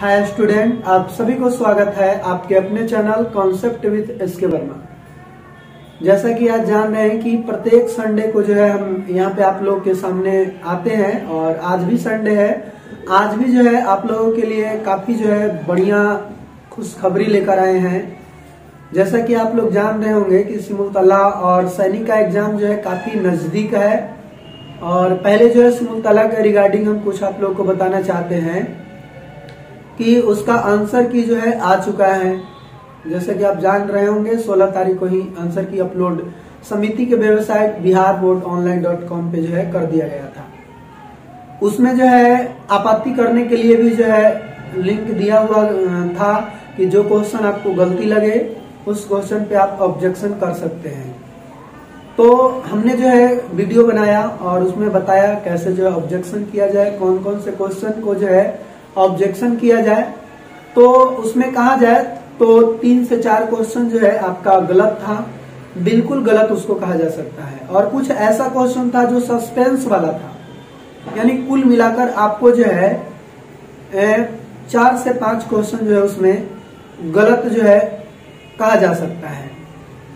Hi student आप सभी को स्वागत है आपके अपने चैनल कॉन्सेप्ट विद एस के वर्मा जैसा कि आज जान रहे हैं कि प्रत्येक संडे को जो है हम यहाँ पे आप लोग के सामने आते हैं और आज भी संडे है। आज भी जो है आप लोगों के लिए काफ़ी जो है बढ़िया खुशखबरी लेकर आए हैं। जैसा कि आप लोग जान रहे होंगे कि सिमुलतला और सैनिक का एग्ज़ाम जो है काफ़ी नज़दीक है। और पहले जो है सिमुलतला के रिगार्डिंग हम कुछ आप लोग को बताना चाहते हैं। कि उसका आंसर की जो है आ चुका है। जैसे कि आप जान रहे होंगे 16 तारीख को ही आंसर की अपलोड समिति के website Bihar board online dot com पे जो है कर दिया गया था। उसमें जो है आपत्ति करने के लिए भी जो है लिंक दिया हुआ था कि जो क्वेश्चन आपको गलती लगे, उस क्वेश्चन पे आप ऑब्जेक्शन कर सकते हैं। तो हमने जो है वीडियो बनाया और उसमें बताया कैसे जो है ऑब्जेक्शन किया जाए कौन कौन से क्वेश्चन को जो है ऑब्जेक्शन किया जाए तो उसमें कहा जाए तो तीन से चार क्वेश्चन जो है आपका गलत था, बिल्कुल गलत उसको कहा जा सकता है। और कुछ ऐसा क्वेश्चन था जो सस्पेंस वाला था। यानी कुल मिलाकर आपको जो है चार से पाँच क्वेश्चन जो है उसमें गलत जो है कहा जा सकता है।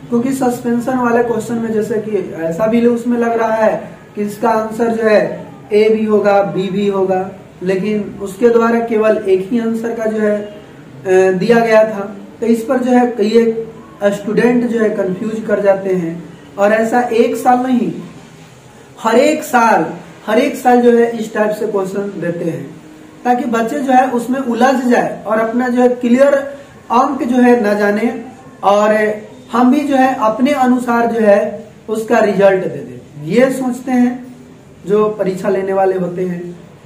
क्योंकि सस्पेंशन वाले क्वेश्चन में जैसे कि ऐसा भी उसमें लग रहा है कि इसका आंसर जो है ए भी होगा बी भी होगा। लेकिन उसके द्वारा केवल एक ही आंसर का जो है दिया गया था। तो इस पर जो है कई स्टूडेंट जो है कंफ्यूज कर जाते हैं। और ऐसा एक साल नहीं, हर एक साल, हर एक साल जो है इस टाइप से क्वेश्चन देते हैं। ताकि बच्चे जो है उसमें उलझ जाए और अपना जो है क्लियर अंक जो है न जाने और हम भी जो है अपने अनुसार जो है उसका रिज़ल्ट दे दे। ये सोचते हैं जो परीक्षा लेने वाले होते हैं।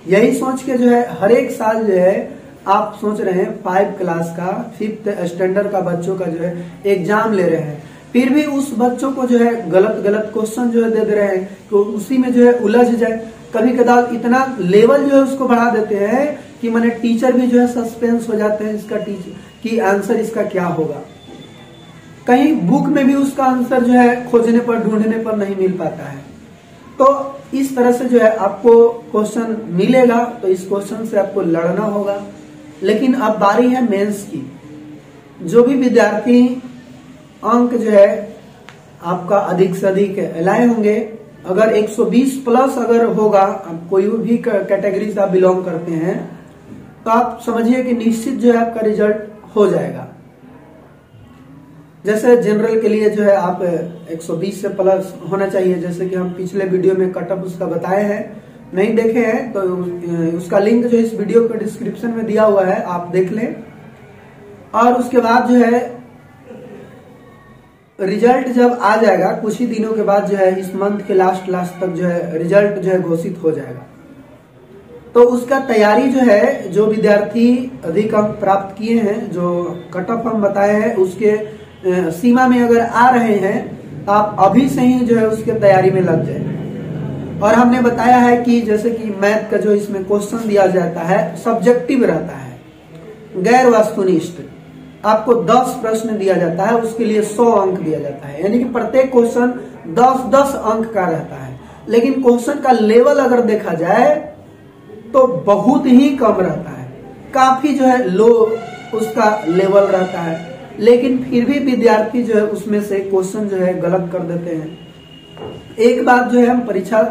यही सोच के जो है, हर एक साल जो है, आप सोच रहे हैं फाइव क्लास का फिफ्थ स्टैंडर्ड का बच्चों का जो है एग्ज़ाम ले रहे हैं। फिर भी उस बच्चों को जो है, गलत गलत क्वेश्चन जो है दे दे रहे हैं तो उसी में जो है उलझ जाए। कभी कदार इतना लेवल जो है उसको बढ़ा देते हैं कि मैंने टीचर भी जो है सस्पेंस हो जाते हैं इसका टीचर कि आंसर इसका क्या होगा। कहीं बुक में भी उसका आंसर जो है खोजने पर, ढूँढने पर नहीं मिल पाता है। तो इस तरह से जो है आपको क्वेश्चन मिलेगा तो इस क्वेश्चन से आपको लड़ना होगा। लेकिन अब बारी है मेंस की। जो भी विद्यार्थी अंक जो है आपका अधिक से अधिक लाए होंगे, अगर 120 प्लस अगर होगा आप कोई भी कैटेगरी से आप बिलोंग करते हैं तो आप समझिए कि निश्चित जो है आपका रिज़ल्ट हो जाएगा। जैसे जनरल के लिए जो है आप 120 से प्लस होना चाहिए। जैसे कि हम पिछले वीडियो में कटअप उसका बताए हैं। नहीं देखे हैं तो उसका लिंक जो इस वीडियो के डिस्क्रिप्शन में दिया हुआ है। आप देख लें। और उसके बाद जो है रिज़ल्ट जब आ जाएगा, कुछ ही दिनों के बाद जो है, इस मंथ के लास्ट लास्ट तक जो है रिज़ल्ट जो है घोषित हो जाएगा। तो उसका तैयारी जो है, जो विद्यार्थी अधिक अंक प्राप्त किए हैं, जो कट ऑफ़ हम बताए हैं, उसके सीमा में अगर आ रहे हैं, आप अभी से ही जो है उसके तैयारी में लग जाए। और हमने बताया है कि जैसे कि मैथ का जो इसमें क्वेश्चन दिया जाता है सब्जेक्टिव रहता है, गैर वस्तुनिष्ठ। आपको 10 प्रश्न दिया जाता है, उसके लिए 100 अंक दिया जाता है। यानी कि प्रत्येक क्वेश्चन 10-10 अंक का रहता है। लेकिन क्वेश्चन का लेवल अगर देखा जाए तो बहुत ही कम रहता है। काफ़ी जो है लो उसका लेवल रहता है। लेकिन फिर भी विद्यार्थी जो है उसमें से क्वेश्चन जो है गलत कर देते हैं। एक बात जो है हम परीक्षा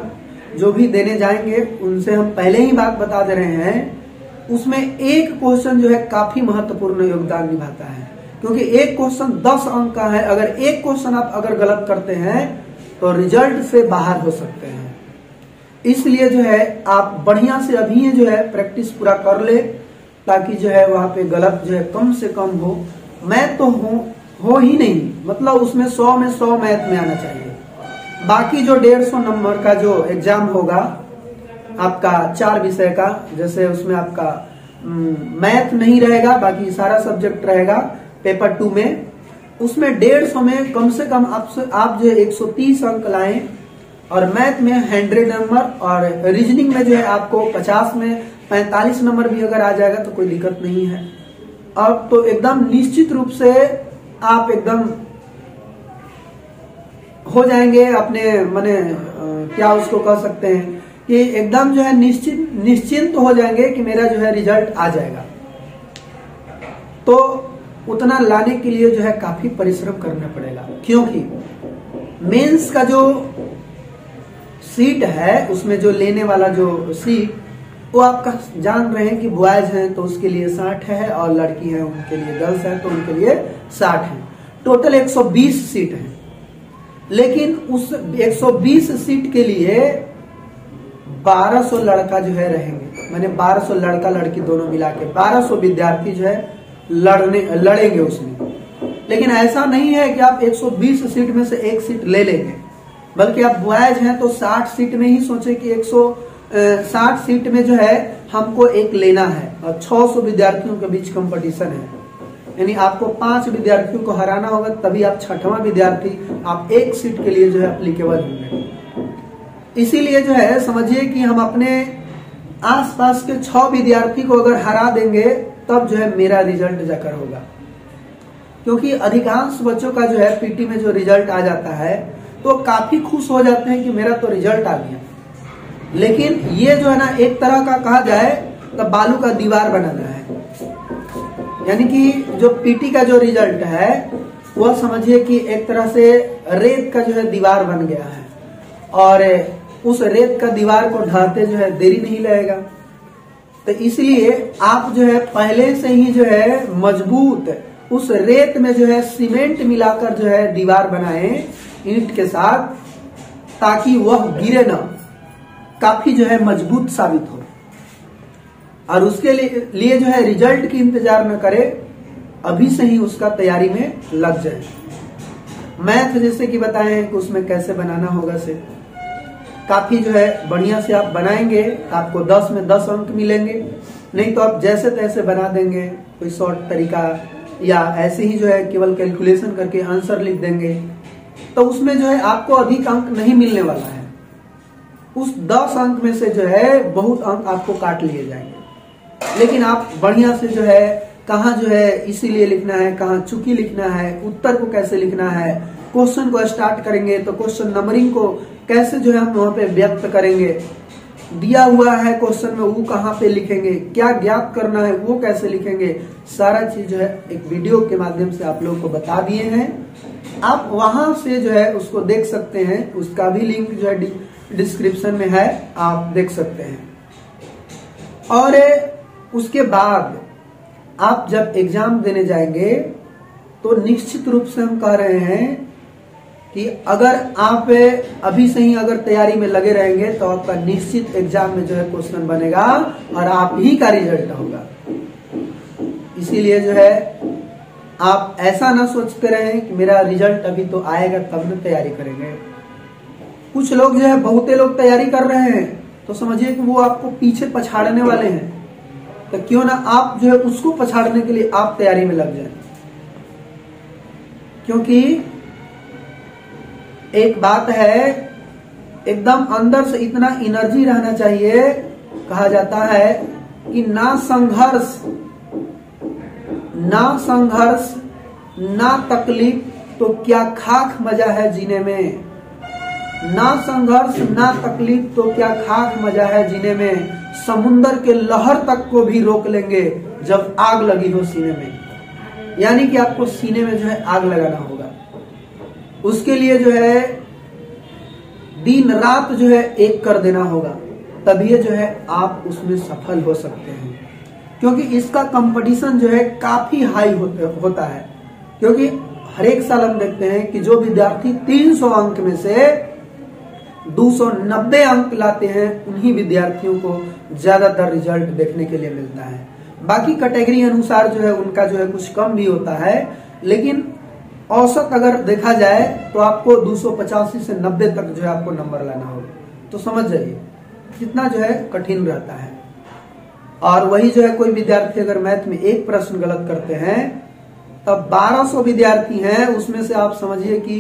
जो भी देने जाएँगे, उनसे हम पहले ही बात बता दे रहे हैं, उसमें एक क्वेश्चन जो है काफ़ी महत्वपूर्ण योगदान निभाता है। क्योंकि एक क्वेश्चन दस अंक का है, अगर एक क्वेश्चन आप अगर गलत करते हैं तो रिज़ल्ट से बाहर हो सकते हैं। इसलिए जो है, आप बढ़िया से अभी जो है प्रैक्टिस पूरा कर ले, ताकि जो है वहाँ पे गलत जो है कम से कम हो। मैथ तो हो, हो ही नहीं। मतलब उसमें सौ में सौ मैथ में आना चाहिए। बाकी जो डेढ़ सौ नंबर का जो एग्ज़ाम होगा आपका चार विषय का जैसे उसमें आपका मैथ नहीं रहेगा बाकी सारा सब्जेक्ट रहेगा पेपर टू में उसमें डेढ़ सौ में कम से कम आप आप जो एक सौ तीस अंक लाए और मैथ में हंड्रेड नंबर और रीजनिंग में जो है आपको पचास में पैंतालीस नंबर भी अगर आ जाएगा तो कोई दिक्कत नहीं है। अब तो एकदम निश्चित रूप से आप एकदम हो जाएँगे अपने, माने क्या उसको कह सकते हैं कि एकदम जो है निश्चित, निश्चिंत तो हो जाएँगे कि मेरा जो है रिज़ल्ट आ जाएगा। तो उतना लाने के लिए जो है काफ़ी परिश्रम करना पड़ेगा। क्योंकि मेंस का जो सीट है, उसमें जो लेने वाला जो सीट वो आपका जान रहे हैं कि बॉयज़ हैं तो उसके लिए साठ है और लड़की है उनके लिए गर्ल्स है तो उनके लिए साठ है। टोटल 120 सीट है। लेकिन उस 120 सीट के लिए 1200 लड़का जो है रहेंगे। मैंने 1200 लड़का लड़की दोनों मिला के 1200 विद्यार्थी जो है लड़ने, लड़ेंगे उसमें। लेकिन ऐसा नहीं है कि आप 120 सीट में से एक सीट ले लेंगे। बल्कि आप बॉयज़ हैं तो 60 सीट में ही सोचे कि 160 सीट में जो है, हमको एक लेना है और 600 विद्यार्थियों के बीच कंपटीशन है। यानी आपको पाँच विद्यार्थियों को हराना होगा, तभी आप छठवां विद्यार्थी, आप एक सीट के लिए जो है अप्लीकेबल होंगे। इसीलिए जो है, समझिए कि हम अपने आसपास के छह विद्यार्थी को अगर हरा देंगे, तब जो है मेरा रिज़ल्ट जाकर होगा। क्योंकि अधिकांश बच्चों का जो है, पीटी में जो रिज़ल्ट आ जाता है तो काफ़ी खुश हो जाते हैं कि मेरा तो रिज़ल्ट आ गया। लेकिन ये जो है ना, एक तरह का कहा जाए तो बालू का दीवार बनाना है। यानी कि जो पीटी का जो रिज़ल्ट है, वह समझिए कि एक तरह से रेत का जो है दीवार बन गया है। और उस रेत का दीवार को ढाते जो है देरी नहीं लगेगा। तो इसलिए आप जो है, पहले से ही जो है, मज़बूत उस रेत में जो है सीमेंट मिलाकर जो है दीवार बनाए ईंट के साथ, ताकि वह गिरे ना। काफ़ी जो है मज़बूत साबित हो। और उसके लिए जो है रिज़ल्ट की इंतज़ार न करे, अभी से ही उसका तैयारी में लग जाए। मैथ जैसे कि बताए कि उसमें कैसे बनाना होगा से। काफ़ी जो है बढ़िया से आप बनाएँगे, आपको 10 में 10 अंक मिलेंगे। नहीं तो आप जैसे तैसे बना देंगे, कोई शॉर्ट तरीका, या ऐसे ही जो है केवल कैलकुलेशन करके आंसर लिख देंगे। तो उसमें जो है आपको अधिक अंक नहीं मिलने वाला है। उस 10 अंक में से जो है, बहुत अंक आपको काट लिए जाएँगे। लेकिन आप बढ़िया से जो है, कहा जो है, इसीलिए लिखना है, कहा चुकी लिखना है, उत्तर को कैसे लिखना है क्वेश्चन को स्टार्ट करेंगे तो क्वेश्चन नंबरिंग को कैसे जो है हम वहाँ पे व्यक्त करेंगे। दिया हुआ है क्वेश्चन में, वो कहाँ पे लिखेंगे, क्या ज्ञात करना है, वो कैसे लिखेंगे, सारा चीज़ जो है एक वीडियो के माध्यम से आप लोगों को बता दिए हैं। आप वहाँ से जो है उसको देख सकते हैं, उसका भी लिंक जो है डिस्क्रिप्शन में है, आप देख सकते हैं। और उसके बाद आप जब एग्ज़ाम देने जाएँगे तो निश्चित रूप से हम कह रहे हैं कि अगर आप अभी से ही अगर तैयारी में लगे रहेंगे तो आपका निश्चित एग्ज़ाम में जो है क्वेश्चन बनेगा और आप ही का रिज़ल्ट होगा। इसीलिए जो है, आप ऐसा ना सोचते रहे कि मेरा रिज़ल्ट अभी तो आएगा, तब न तैयारी करेंगे। कुछ लोग जो है, बहुते लोग तैयारी कर रहे हैं। तो समझिए कि वो आपको पीछे पछाड़ने वाले हैं। तो क्यों ना आप जो है, उसको पछाड़ने के लिए आप तैयारी में लग जाए। क्योंकि एक बात है, एकदम अंदर से इतना एनर्जी रहना चाहिए, कहा जाता है कि ना संघर्ष ना संघर्ष, ना तकलीफ़ तो क्या खाक मज़ा है जीने में? ना संघर्ष, ना तकलीफ़ तो क्या खाक मज़ा है जीने में? समुन्दर के लहर तक को भी रोक लेंगे जब आग लगी हो सीने में। यानी कि आपको सीने में जो है आग लगाना होगा। उसके लिए जो है दिन रात जो है एक कर देना होगा। तभी जो है आप उसमें सफल हो सकते हैं। क्योंकि इसका कंपटीशन जो है काफ़ी हाई होता है। क्योंकि हर एक साल हम देखते हैं कि जो विद्यार्थी 300 अंक में से 290 अंक लाते हैं, उन्हीं विद्यार्थियों को ज़्यादातर रिज़ल्ट देखने के लिए मिलता है। बाकी कैटेगरी अनुसार जो है, उनका जो है कुछ कम भी होता है, लेकिन औसत अगर देखा जाए तो आपको दो सौ पचासी से 90 तक जो है आपको नंबर लाना होगा। तो समझ जाइए कितना जो है कठिन रहता है। और वही जो है, कोई विद्यार्थी अगर मैथ में एक प्रश्न गलत करते हैं, तब 1200 विद्यार्थी हैं, उसमें से आप समझिए कि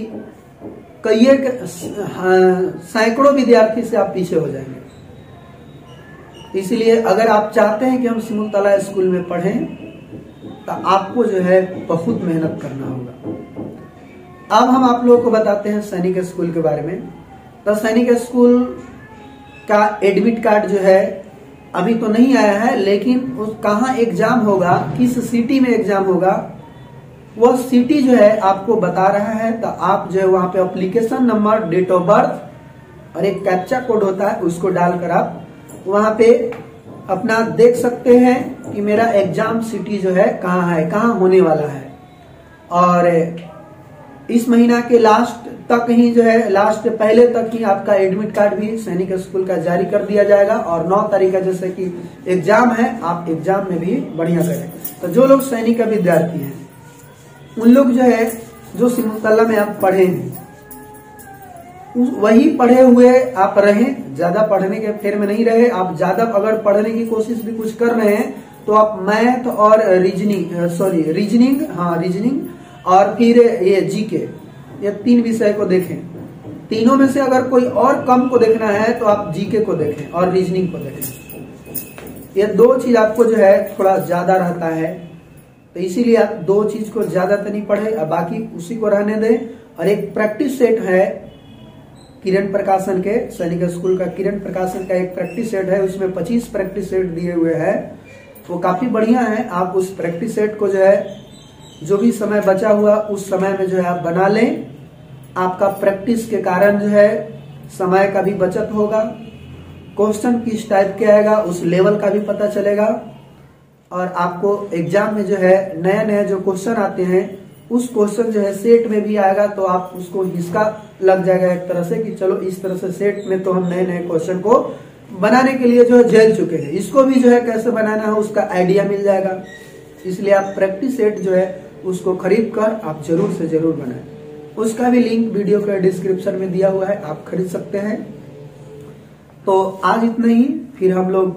कई सैकड़ों विद्यार्थी से आप पीछे हो जाएँगे। इसलिए अगर आप चाहते हैं कि हम सिमुलतला स्कूल में पढ़ें तो आपको जो है बहुत मेहनत करना होगा। अब हम आप लोगों को बताते हैं सैनिक स्कूल के बारे में। तो सैनिक स्कूल का एडमिट कार्ड जो है, अभी तो नहीं आया है, लेकिन उस कहा एग्ज़ाम होगा, किस सिटी में एग्ज़ाम होगा वह सिटी जो है आपको बता रहा है तो आप जो है वहाँ पे application number date of birth और एक कैप्चा कोड होता है, उसको डालकर आप वहाँ पे अपना देख सकते हैं कि मेरा एग्ज़ाम सिटी जो है कहाँ है, कहाँ होने वाला है। और इस महीना के लास्ट तक ही जो है लास्ट पहले तक ही आपका एडमिट कार्ड भी सैनिक स्कूल का जारी कर दिया जाएगा और नौ तारीख का जैसे कि एग्ज़ाम है, आप एग्ज़ाम में भी बढ़िया करें तो जो लोग सैनिक का विद्यार्थी हैं उन लोग जो है, जो सिमुतल्ला में आप पढ़े हैं वही पढ़े हुए आप रहे, ज़्यादा पढ़ने के फेर में नहीं रहे, आप ज़्यादा अगर पढ़ने की कोशिश भी कुछ कर रहे हैं तो आप मैथ और रीजनिंग सॉरी रीजनिंग हाँ रीजनिंग और फिर ये जीके, ये तीन विषय को देखें। तीनों में से अगर कोई और कम को देखना है तो आप जीके को देखें और रीजनिंग को देखें। ये दो चीज़ आपको जो है, थोड़ा ज़्यादा रहता है। तो इसीलिए आप दो चीज़ को ज़्यादा तो नहीं पढ़े, और बाकी उसी को रहने दें। और एक प्रैक्टिस सेट है किरण प्रकाशन के, सैनिक स्कूल का किरण प्रकाशन का एक प्रैक्टिस सेट है, उसमें 25 प्रैक्टिस सेट दिए हुए हैं। वो काफ़ी बढ़िया है। आप उस प्रैक्टिस सेट को जो है, जो भी समय बचा हुआ, उस समय में जो है आप बना लें। आपका प्रैक्टिस के कारण जो है, समय का भी बचत होगा। क्वेश्चन किस टाइप के आएगा, उस लेवल का भी पता चलेगा। और आपको एग्ज़ाम में जो है नया नया जो क्वेश्चन आते हैं, उस क्वेश्चन जो है सेट में भी आएगा तो आप उसको हिस्सा लग जाएगा एक तरह से कि चलो इस तरह से सेट में तो हम नए नए क्वेश्चन को बनाने के लिए जो है जेल चुके हैं। इसको भी जो है, कैसे बनाना है, उसका आइडिया मिल जाएगा। इसलिए आप प्रैक्टिस सेट जो है, उसको खरीद कर आप ज़रूर से ज़रूर बनाए। उसका भी लिंक वीडियो के डिस्क्रिप्शन में दिया हुआ है, आप खरीद सकते हैं। तो आज इतना ही, फिर हम लोग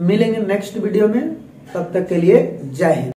मिलेंगे नेक्स्ट वीडियो में। तब तक के लिए जय हिंद।